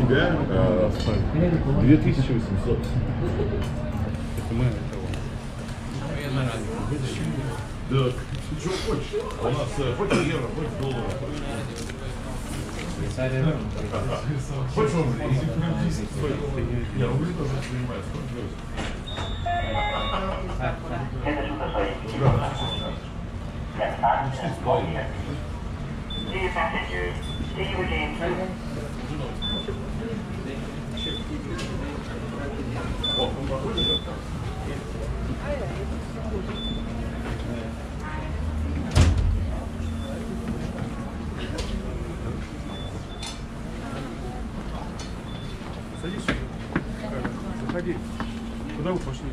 тебя э, 2800. Так, что хочешь? У нас хоть евро, хоть доллар. Хочешь рубли? Не, рубли тоже. Dear passengers, do you remain Садись. Заходи. Куда вы пошли?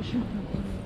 不是很贵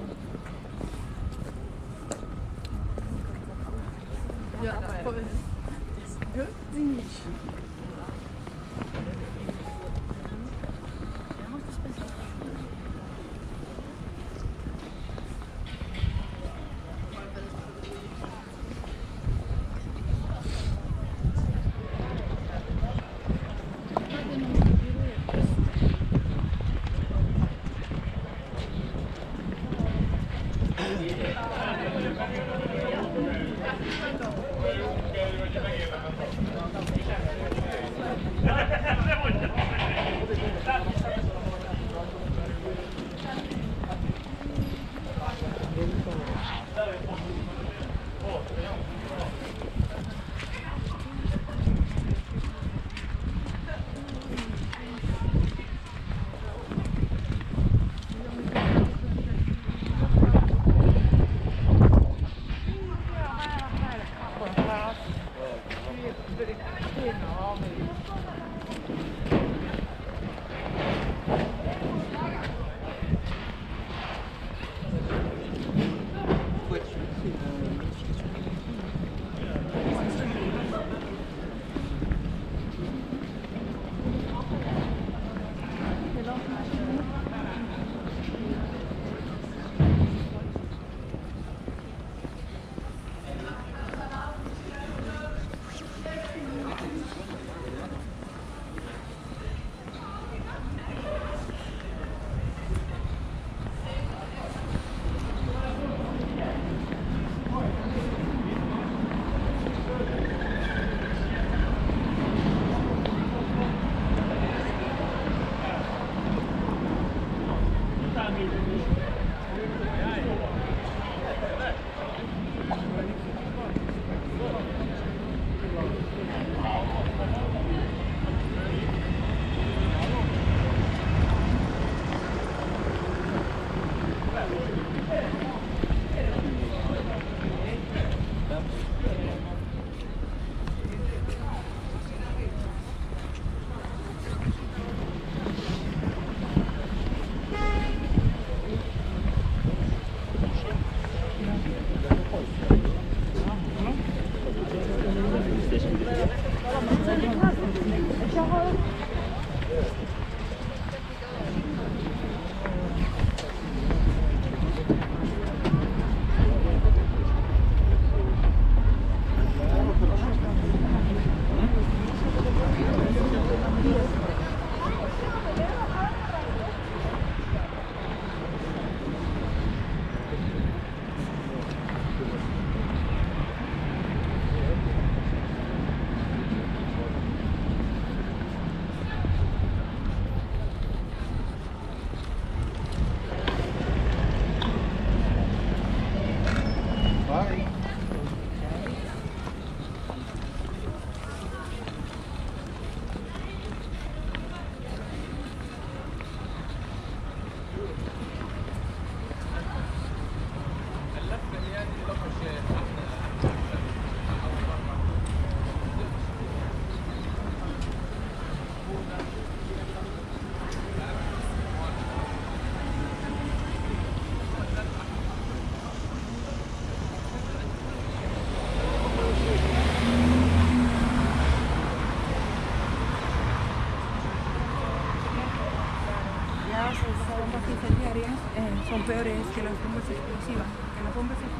son peores que las bombas explosivas. Que las bombas explosivas,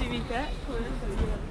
趣みたい。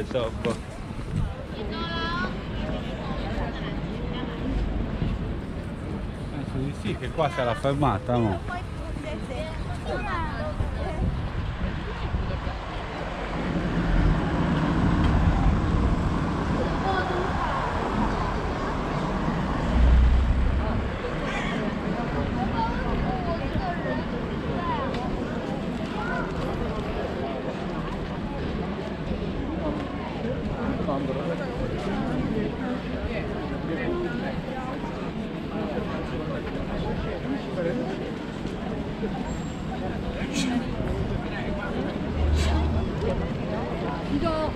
vai troppo. Penso di sì, che qua sarà fermata, no? canlandırarak Bir daha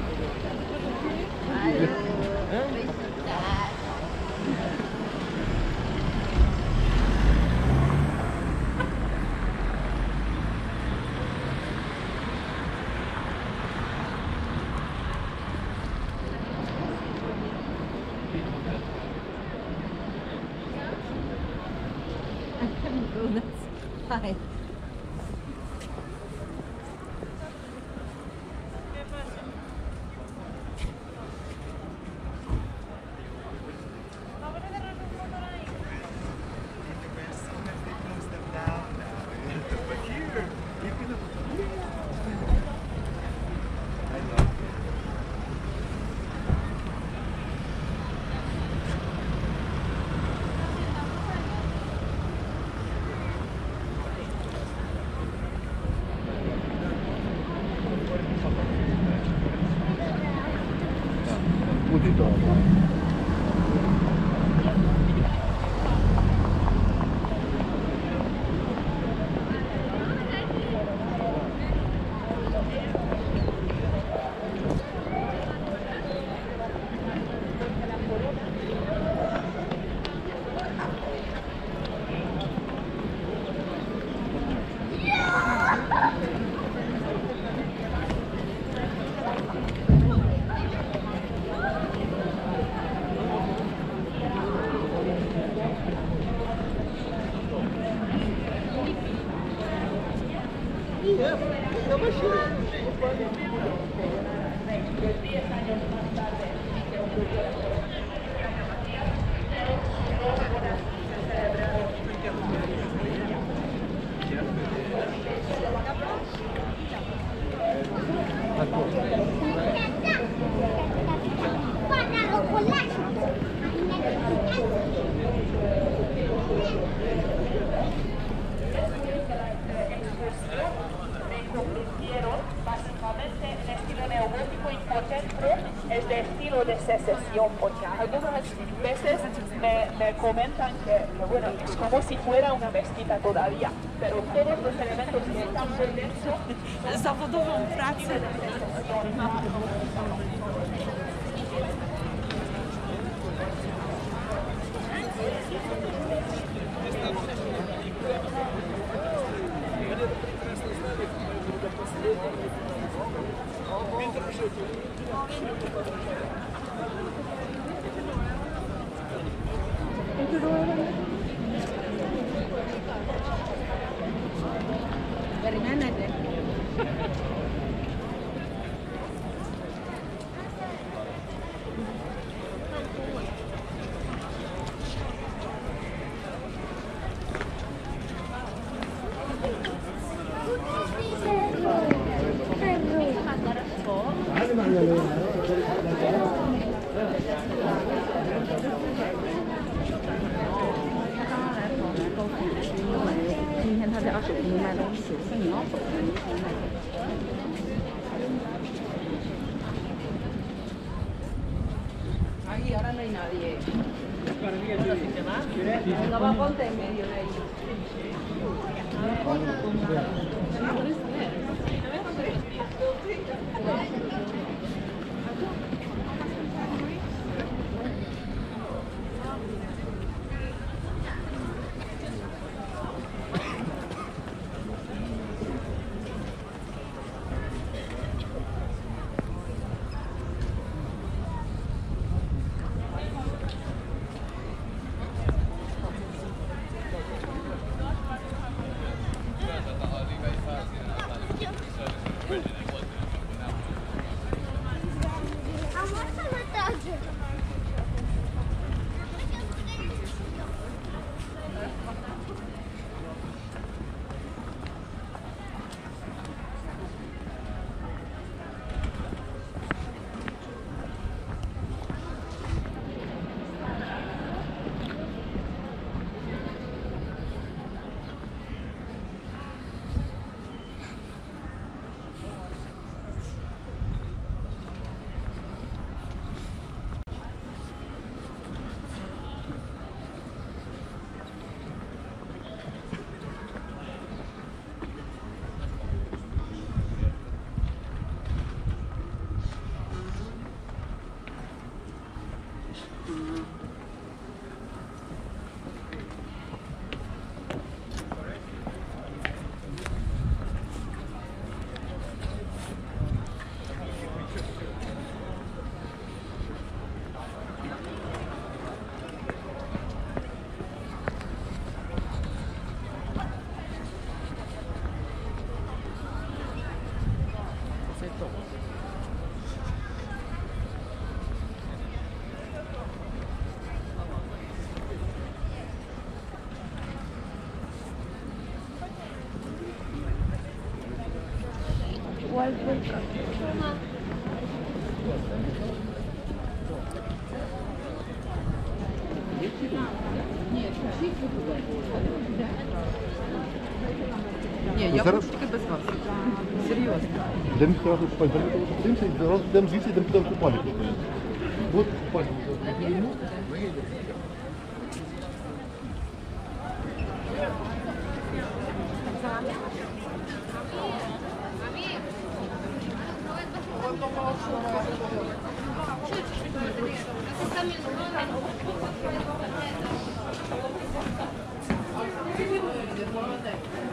Thank you. Es como si fuera una mezquita todavía, pero todos los elementos que están por dentro Zawodową Aquí ahora no hay nadie. No va ponte en medio de ellos. Ні, я хочу тільки без вас. Серйозно. Йдемо одразу купати. Подивимося, і одразу йдемо звідси, йдемо туди купати. От купати. 物語。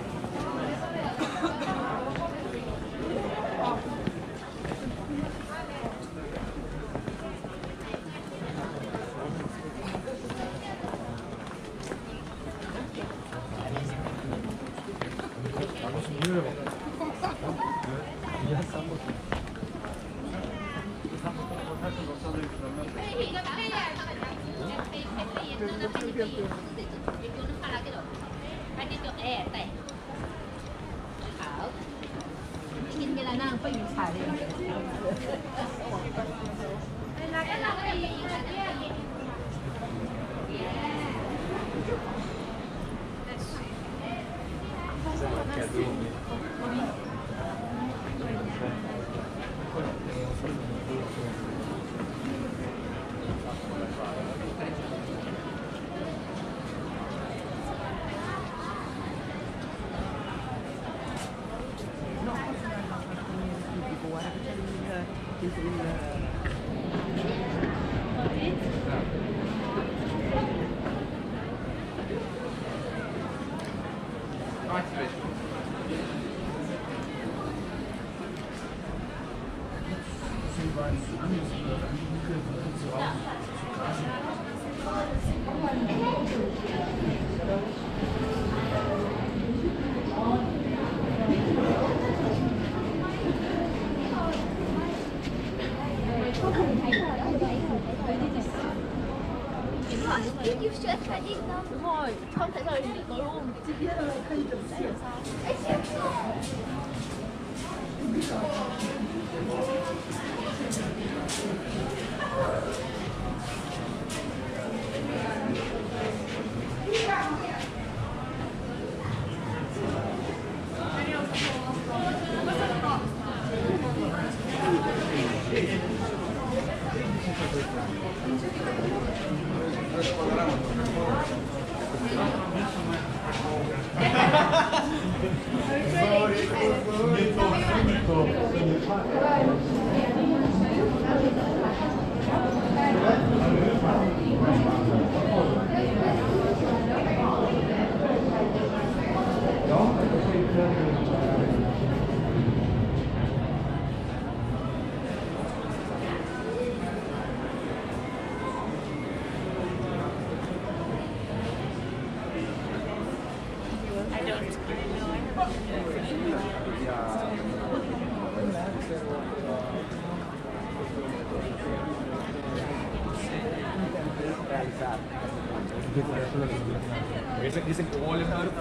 Dicen, que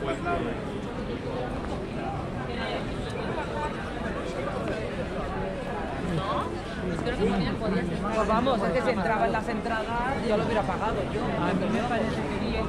puerta. Pues vamos, es que si entraba en las entradas yo lo hubiera pagado yo. A mí me parece que.